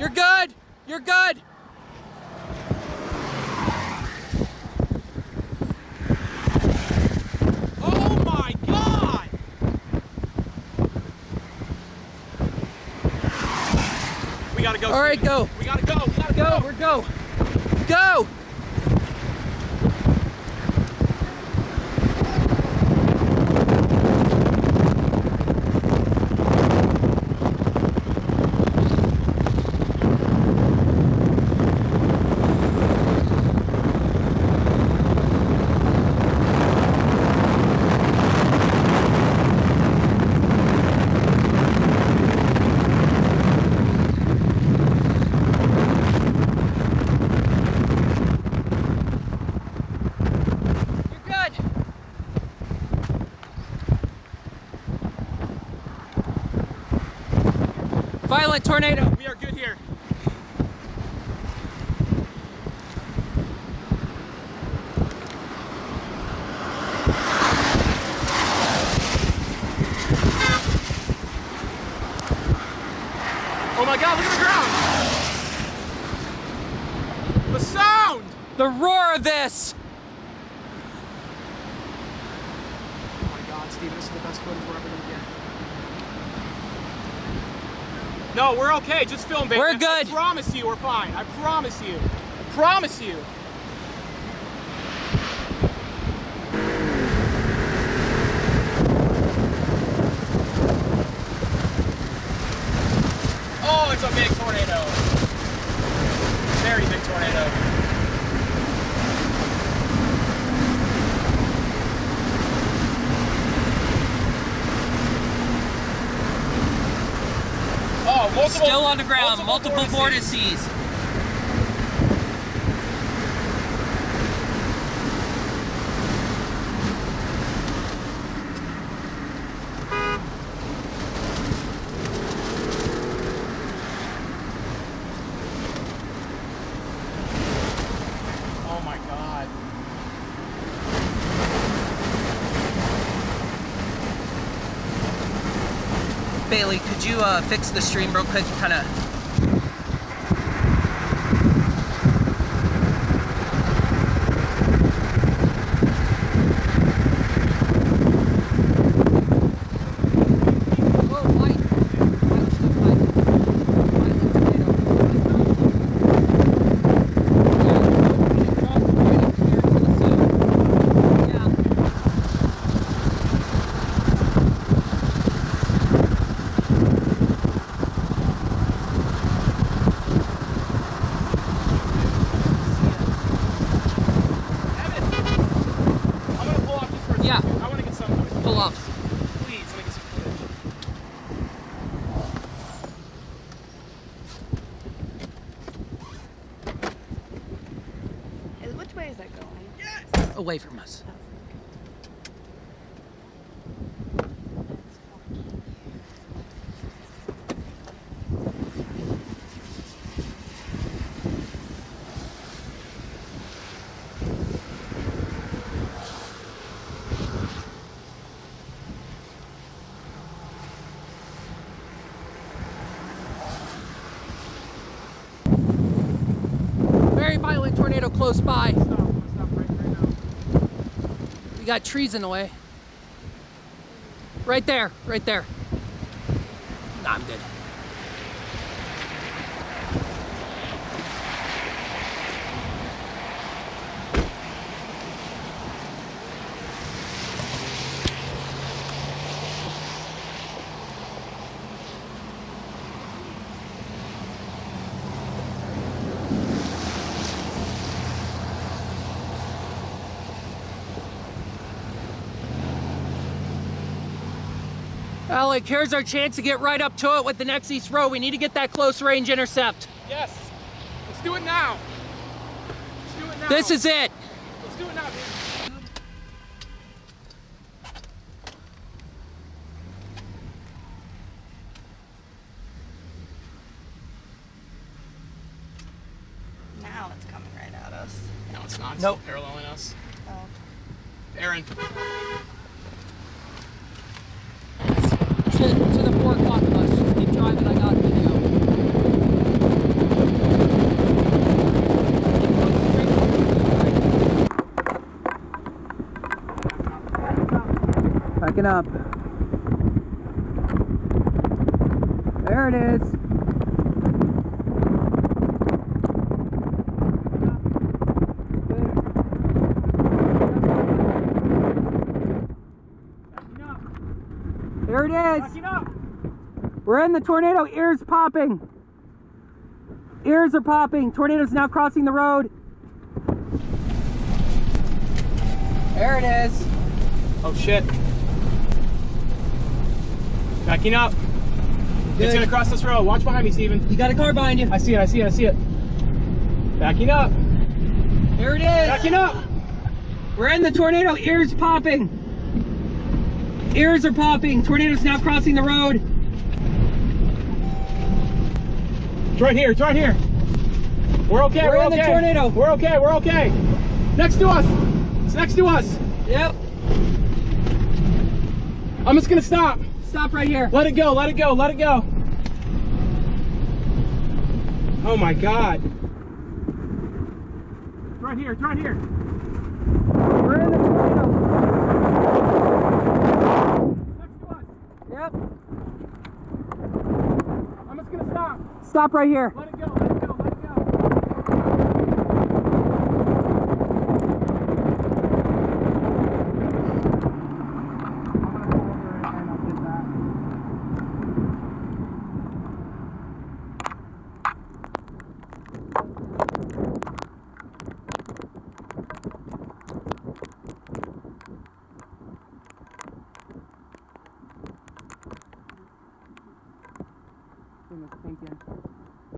You're good. You're good. Oh my god! We gotta go. All right, go. We gotta go. We gotta Go. go. We're go. Go. You're good. Violent tornado. We are good here. Oh my god, look at the ground! The sound! The roar of this. Oh my god, Steve, this is the best footage we're ever gonna get. No, we're okay. Just film, baby. We're good. I promise you, we're fine. I promise you. I promise you. Oh, it's a big tornado. Very big tornado. Oh, multiple. Still on the ground. Multiple, vortices. vortices. Oh my god. Bailey, could you uh, fix the stream real quick? Kind of. Evan, I'm gonna pull off just for a Yeah. second. I wanna get some footage. Pull off. Please, let me get some footage. Is- Which way is that going? Away from us. Very violent tornado close by. Stop, I'm gonna stop right, right now. We got trees in the way. Right there, right there. Nah, I'm good. Alec, here's our chance to get right up to it with the next East Row. We need to get that close range intercept. Yes. Let's do it now. Let's do it now. This is it. Let's do it now, dude. Now it's coming right at us. No, it's not. It's Nope. still paralleling us. Oh. Aaron. To, to the four o'clock of us. Just keep driving. I got video. Backing up. There it is. There it is. We're in the tornado. Ears popping. Ears are popping. Tornado's now crossing the road. There it is. Oh shit. Backing up. It's gonna cross this road. Watch behind me, Steven. You got a car behind you. I see it, I see it, I see it. Backing up. There it is. Backing up. We're in the tornado. Ears popping. Ears are popping. Tornado's now crossing the road. It's right here, it's right here. We're okay, We're we're, in the tornado. We're okay, we're okay. Next to us. It's next to us. Yep. I'm just gonna stop. Stop right here. Let it go, let it go, let it go. Oh my god. It's right here, it's right here. We're in the tornado. Next to us. Yep. I'm just gonna stop. Stop right here.